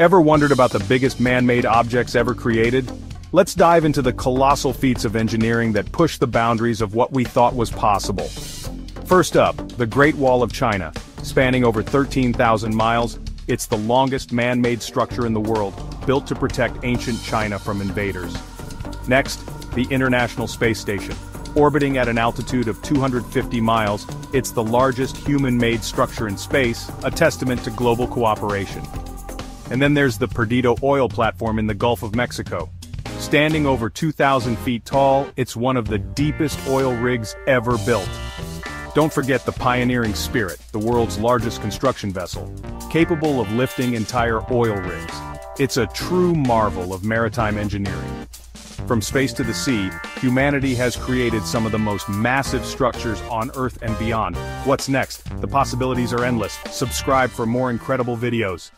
Ever wondered about the biggest man-made objects ever created? Let's dive into the colossal feats of engineering that push the boundaries of what we thought was possible. First up, the Great Wall of China. Spanning over 13,000 miles, it's the longest man-made structure in the world, built to protect ancient China from invaders. Next, the International Space Station. Orbiting at an altitude of 250 miles, it's the largest human-made structure in space, a testament to global cooperation. And then there's the Perdido oil platform in the Gulf of Mexico. Standing over 2,000 feet tall, it's one of the deepest oil rigs ever built. Don't forget the Pioneering Spirit, the world's largest construction vessel, capable of lifting entire oil rigs. It's a true marvel of maritime engineering. From space to the sea, humanity has created some of the most massive structures on Earth and beyond. What's next? The possibilities are endless. Subscribe for more incredible videos.